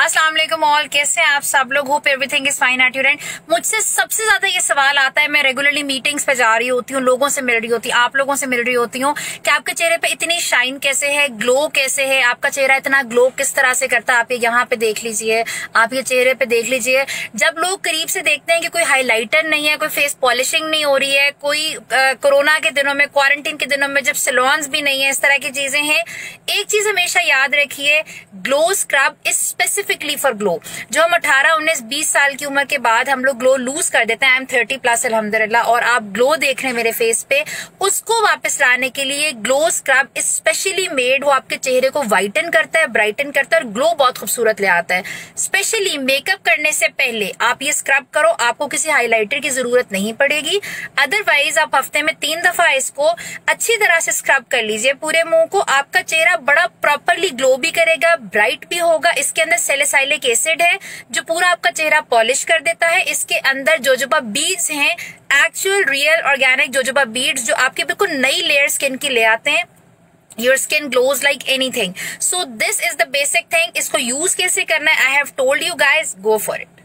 अस्सलाम वालेकुम ऑल, कैसे हैं आप सब लोग? Hope everything is fine at your end मुझसे सबसे ज़्यादा ये सवाल आता है, मैं रेगुलरली मीटिंग्स पे जा रही होती हूँ, लोगों से मिल रही होती, आप लोगों से मिल रही होती हूँ। कि आपके चेहरे पे इतनी शाइन कैसे है ग्लो कैसे है? आपका चेहरा इतना ग्लो किस तरह से करता है? आप ये यहाँ पे देख लीजिए, आप ये चेहरे पे देख लीजिए। जब लोग करीब से देखते हैं कि कोई हाईलाइटर नहीं है, कोई फेस पॉलिशिंग नहीं हो रही है, कोई कोरोना के दिनों में क्वारंटीन के दिनों में जब सलोन्स भी नहीं है, इस तरह की चीज़ें हैं, एक चीज़ हमेशा याद रखिए glow scrub is specifically for glow जो हम 18 19 20 साल की उम्र के बाद हम लोग ग्लो लूज कर देते हैं। आई एम थर्टी प्लस अलहमदुल्ला और आप ग्लो देख रहे हैं मेरे फेस पे। उसको वापस लाने के लिए ग्लो स्क्रब स्पेशली मेड वो आपके चेहरे को वाइटन करता है ब्राइटन करता है और ग्लो बहुत खूबसूरत ले आता है। स्पेशली मेकअप करने से पहले आप ये स्क्रब करो, आपको किसी हाईलाइटर की ज़रूरत नहीं पड़ेगी। अदरवाइज़ आप हफ़्ते में तीन दफ़ा इसको अच्छी तरह से स्क्रब कर लीजिए। पूरे मुँह को आपका चेहरा बड़ा प्रॉपरली ग्लो भी करेगा ब्राइट भी होगा। इसके अंदर सेलेसाइलिक एसिड है, जो पूरा आपका चेहरा पॉलिश कर देता है। इसके अंदर जोजोबा बीड्स हैं actual real organic jojoba beads जो आपके बिल्कुल नई लेयर स्किन की ले आते हैं। Your skin glows like anything so this is the basic thing इसको यूज़ कैसे करना है? I have told you guys go for it